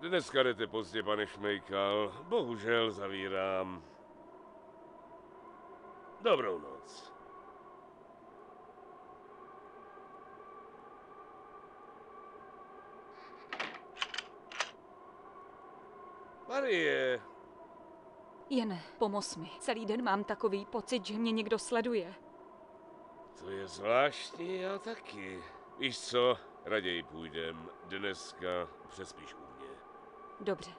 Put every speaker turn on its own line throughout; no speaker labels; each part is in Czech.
Dneska jdete pozdě, pane Šmejkal. Bohužel zavírám. Dobrou noc. Marie,
Jene, pomoz mi. Celý den mám takový pocit, že mě někdo sleduje.
to je zvláštní, já taky. Víš co, raději půjdem. Dneska přespíš u.
Dobře.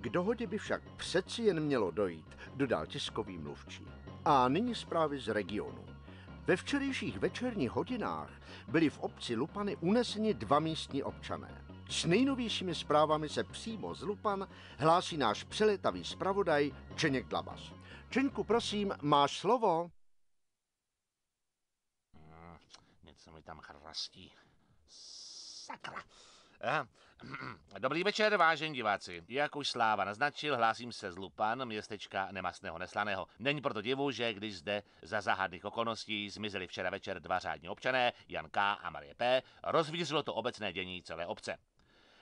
K dohodě by však přeci jen mělo dojít, dodal tiskový mluvčí. A nyní zprávy z regionu. Ve včerejších večerních hodinách byli v obci Lupany uneseni dva místní občané. S nejnovějšími zprávami se přímo z Lupan hlásí náš přeletavý zpravodaj Čeněk Dlabas. Čeňku, prosím, máš slovo?
Něco mi tam chrastí. Sakra. Aha. Dobrý večer, vážení diváci. Jak už Sláva naznačil, hlásím se z Lupan, městečka nemastného neslaného. Není proto divu, že když zde za záhadných okolností zmizeli včera večer dva řádní občané, Jan K. a Marie P., rozvířilo to obecné dění celé obce.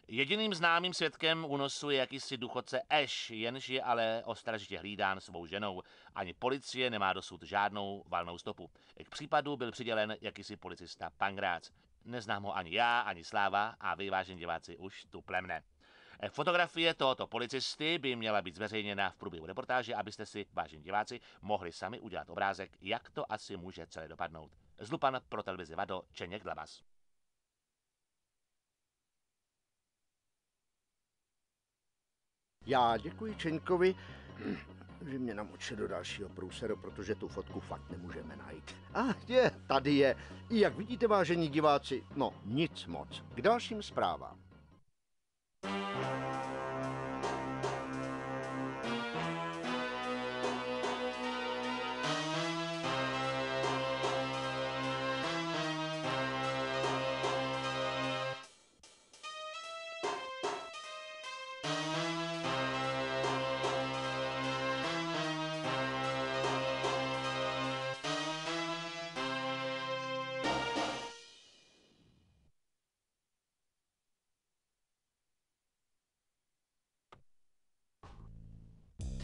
Jediným známým svědkem únosu je jakýsi důchodce Ash, jenž je ale ostražitě hlídán svou ženou. Ani policie nemá dosud žádnou valnou stopu. K případu byl přidělen jakýsi policista Pangrác. Neznám ho ani já, ani Sláva a vy, vážení diváci, už tu plemne. Fotografie tohoto policisty by měla být zveřejněna v průběhu reportáže, abyste si, vážení diváci, mohli sami udělat obrázek, jak to asi může celé dopadnout. Zlupan pro televizi Vado, Čeněk Dlabas.
Já děkuji Čeňkovi, že mě namočil do dalšího průseru, protože tu fotku fakt nemůžeme najít. A je, tady je. I jak vidíte, vážení diváci, no nic moc. K dalším zprávám.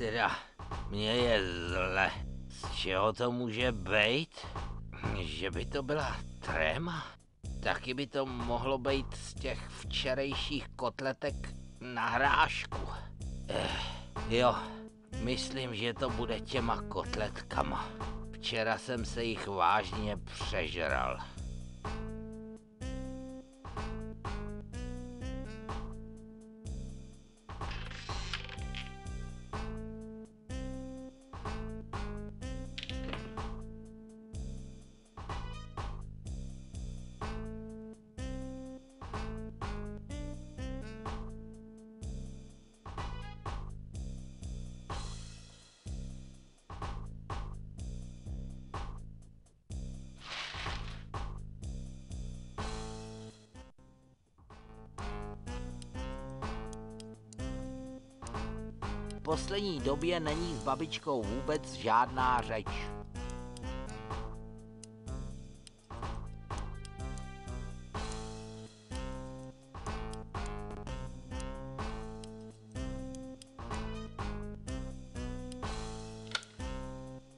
Teda, mně je zle. Z čeho to může být? Že by to byla tréma? Taky by to mohlo být z těch včerejších kotletek na hrášku. Eh, jo, myslím, že to bude těma kotletkama. Včera jsem se jich vážně přežral. Poslední době není s babičkou vůbec žádná řeč.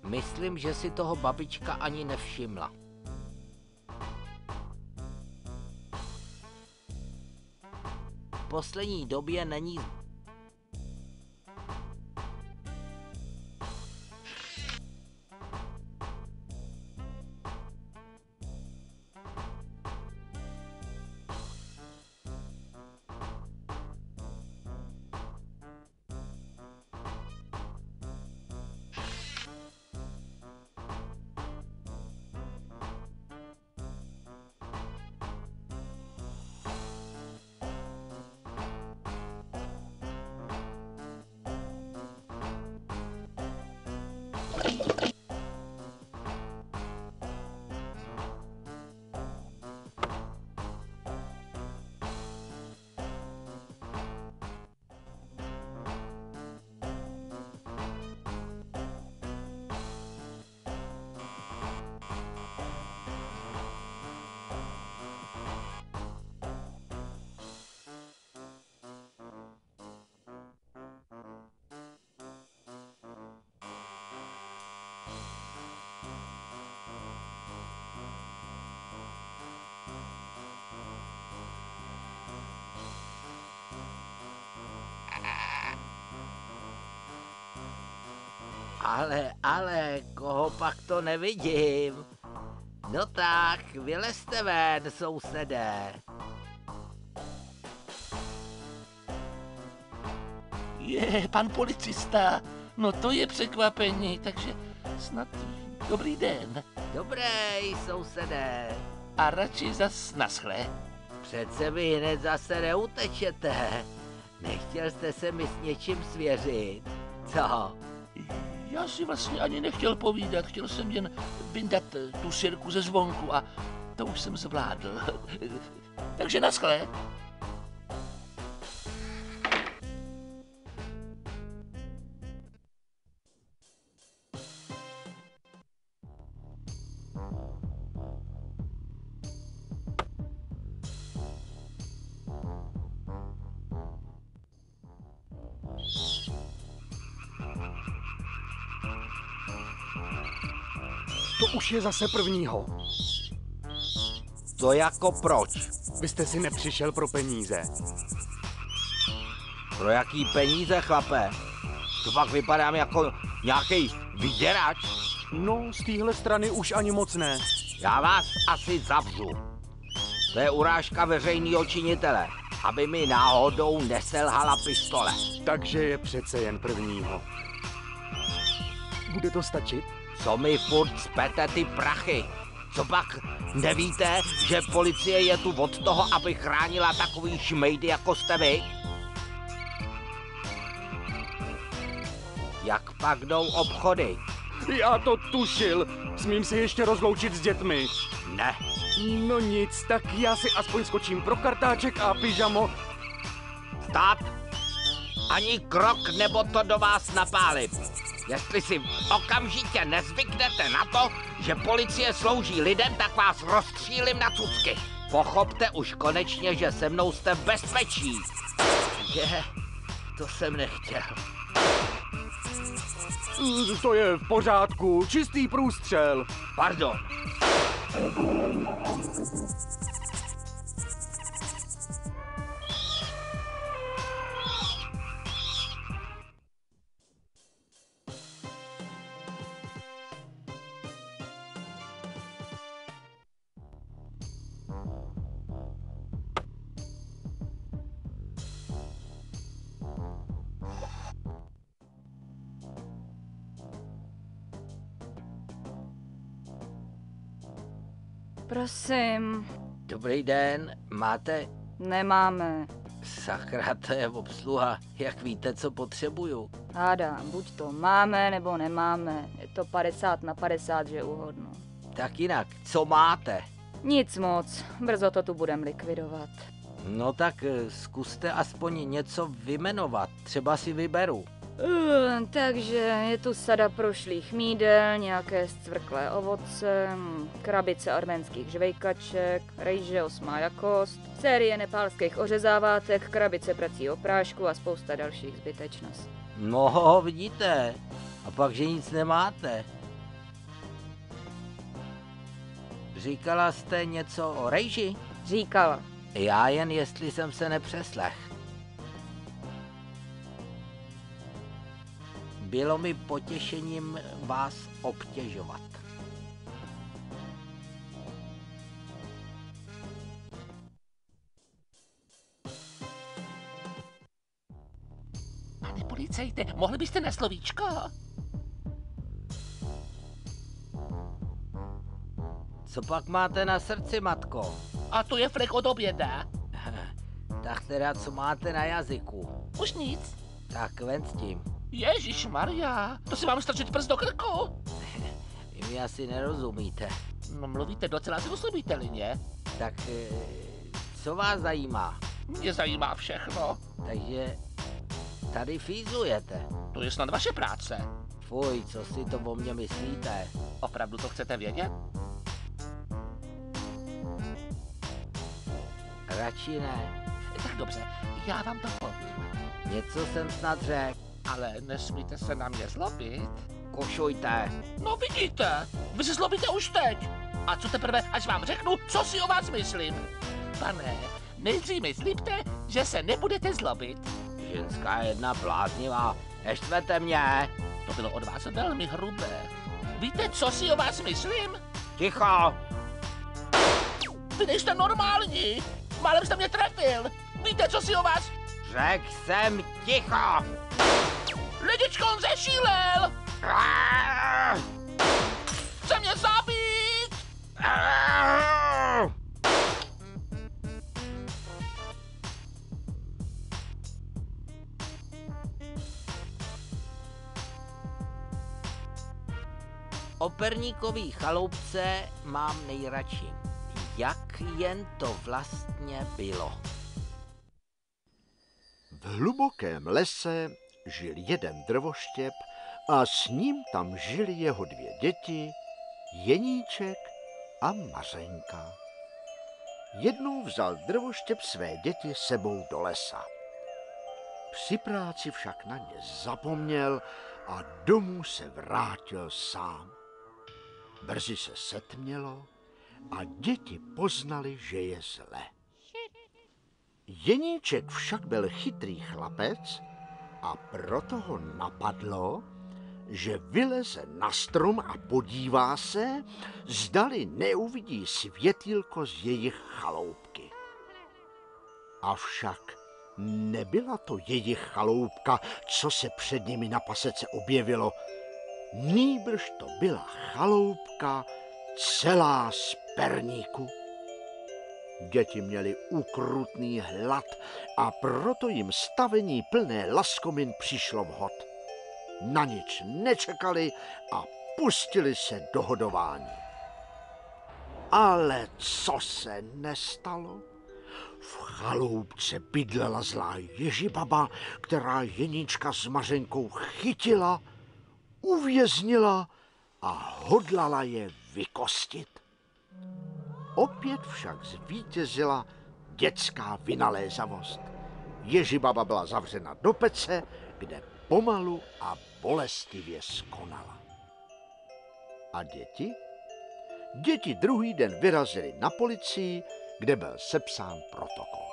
Myslím, že si toho babička ani nevšimla. V poslední době není Ale, ale, koho pak to nevidím? No tak, vylezte ven, sousedé.
Je, pan policista. No to je překvapení, takže snad dobrý den.
Dobrý, sousedé.
A radši zas naschle.
Přece vy hned zase neutečete. Nechtěl jste se mi s něčím svěřit. Co?
Já si vlastně ani nechtěl povídat, chtěl jsem jen vyndat eh, tu sirku ze zvonku a to už jsem zvládl. Takže naschle.
To už je zase prvního.
To jako proč?
Vy jste si nepřišel pro peníze.
Pro jaký peníze, chlape? To pak vypadám jako nějaký vyděrač.
No, z téhle strany už ani moc ne.
Já vás asi zavřu. To je urážka veřejného činitele, aby mi náhodou neselhala pistole.
Takže je přece jen prvního. Bude to stačit?
Co mi furt spete ty prachy? Co pak nevíte, že policie je tu od toho, aby chránila takový šmejdy, jako jste vy? Jak pak jdou obchody?
Já to tušil. Smím se ještě rozloučit s dětmi.
Ne,
No nic, tak já si aspoň skočím pro kartáček a pyžamo.
stát! Ani krok, nebo to do vás napálím. Jestli si okamžitě nezvyknete na to, že policie slouží lidem, tak vás rozstřílím na cucky. Pochopte už konečně, že se mnou jste bezpečí. Je, to jsem nechtěl.
To je v pořádku, čistý průstřel.
Pardon.
Prosím,
Dobrý den, máte...
nemáme.
Sakra, to je obsluha. Jak víte, co potřebuju?
Hádám, buď to máme, nebo nemáme. Je to 50 na 50, že uhodnu.
Tak jinak, co máte?
Nic moc, brzo to tu budem likvidovat.
No tak eh, zkuste aspoň něco vymenovat, třeba si vyberu.
Uh, takže je tu sada prošlých mídel, nějaké zcvrklé ovoce, hm, krabice arménských žvejkaček, rejže osmá jakost, série nepálských ořezávátek, krabice pracího prášku a spousta dalších zbytečností.
No, vidíte. A pak, že nic nemáte. Říkala jste něco o rejži?
Říkala.
Já jen jestli jsem se nepřeslech. Bylo mi potěšením vás obtěžovat.
Pane policajte, mohli byste na slovíčko?
Co pak máte na srdci, matko?
A to je flek od oběda.
Tak teda, co máte na jazyku?
Už nic.
Tak ven s tím.
Ježíš Maria, to si mám strčit prst do krku.
Vy mi asi nerozumíte.
No mluvíte docela zrozumitelně.
Tak eh, co vás zajímá?
Mě zajímá všechno.
Takže tady fízujete.
To je snad vaše práce.
Fuj, co si to o mně myslíte?
Opravdu to chcete vědět?
Radši ne.
Tak dobře, já vám to povím.
Něco jsem snad řekl.
Ale nesmíte se na mě zlobit.
Košujte.
No vidíte, vy se zlobíte už teď. A co teprve, až vám řeknu, co si o vás myslím. Pane, nejdřív mi slíbte, že se nebudete zlobit.
Ženská jedna bláznivá. Neštvete mě.
To bylo od vás velmi hrubé. Víte, co si o vás myslím?
Ticho!
Vy nejste normální. Málem jste mě trefil. Víte, co si o vás...
Řekl jsem ticho!
Lidičko, on zešílel! Chce mě zabít!
Operníkový chaloupce mám nejradši. Jak jen to vlastně bylo.
V hlubokém lese žil jeden drvoštěp a s ním tam žili jeho dvě děti, Jeníček a Mařenka. Jednou vzal drvoštěp své děti sebou do lesa. Při práci však na ně zapomněl a domů se vrátil sám. Brzy se setmělo a děti poznali, že je zle. Jeníček však byl chytrý chlapec a proto ho napadlo, že vyleze na strom a podívá se, zdali neuvidí světýlko z jejich chaloupky. Avšak nebyla to jejich chaloupka, co se před nimi na pasece objevilo. Nýbrž to byla chaloupka celá z perníku. Děti měly ukrutný hlad a proto jim stavení plné laskomin přišlo vhod. Na nič nečekali a pustili se do hodování. Ale co se nestalo? V chaloupce bydlela zlá Ježibaba, která Jeníčka s Mařenkou chytila, uvěznila a hodlala je vykostit. Opět však zvítězila dětská vynalézavost. Ježibaba byla zavřena do pece, kde pomalu a bolestivě skonala. A děti? Děti druhý den vyrazili na policii, kde byl sepsán protokol.